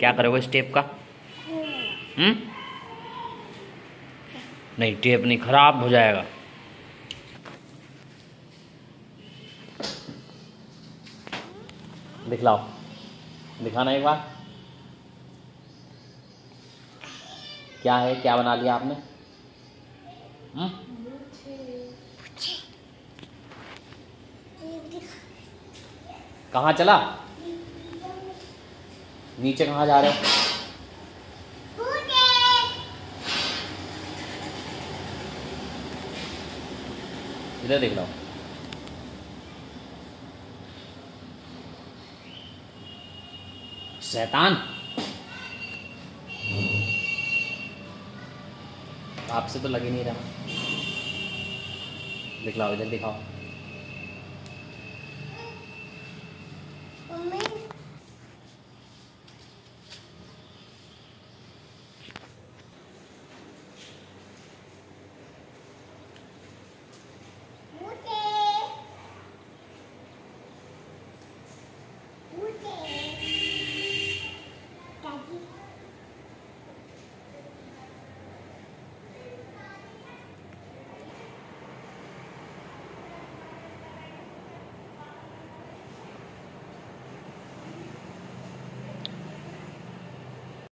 क्या करोगे इस टेप का? हम्म? नहीं टेप नहीं, खराब हो जाएगा। दिखलाओ। दिखाना एक बार। क्या है, क्या बना लिया आपने? हम्म? कहाँ चला? नीचे कहाँ जा रहे हो? इधर देख लो। शैतान। आपसे तो लग ही नहीं रहा। दिखलाओ इधर दिखाओ।